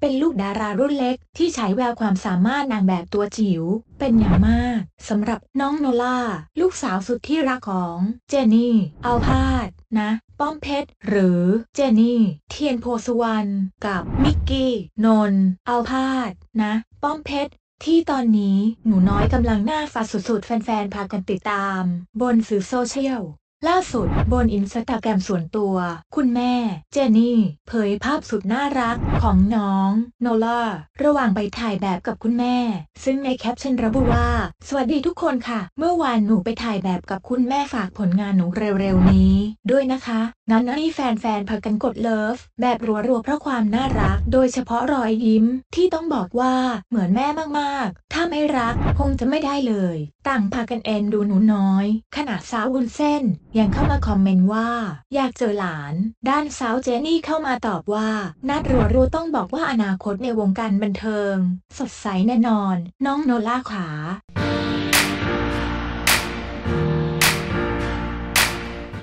เป็นลูกดารารุ่นเล็กที่ฉายแววความสามารถนางแบบตัวจิ๋วเป็นอย่างมากสำหรับน้องโนล่า ลูกสาวสุดที่รักของเจนี่อัลภาชน์ ณ ป้อมเพชร หรือเจนี่ เทียนโพธิ์สุวรรณกับมิกกี้ นนท์อัลภาชน์ ณ ป้อมเพชรที่ตอนนี้หนูน้อยกำลังน่าฟัดสุดๆ แฟนๆ พากันติดตาม บนสื่อโซเชียล ล่าสุดบนอินสตาแกรมส่วนตัว คุณแม่ เจนนี่ เผยภาพสุดน่ารักของน้อง โนล่า ระหว่างไปถ่ายแบบกับคุณแม่ ซึ่งในแคปชั่นระบุว่า สวัสดีทุกคนค่ะ เมื่อวานหนูไปถ่ายแบบกับคุณแม่ฝากผลงานหนูเร็วๆนี้ ด้วยนะคะ งั้นนี่แฟนๆพากันกดเลิฟ แบบรัวๆเพราะความน่ารัก โดยเฉพาะรอยยิ้มที่ต้องบอกว่าเหมือนแม่มากๆ ถ้าไม่รักคงจะไม่ได้เลย ต่างพากันเอ็นดูหนูน้อย ขนาดสาววุ้นเส้น ยังเข้ามาคอมเมนต์ว่า อยากเจอหลาน ด้านสาวเจนี่เข้ามาตอบว่า นัดรัวๆต้องบอกว่าอนาคตในวงการบันเทิง สดใสแน่นอน น้องโนล่าขา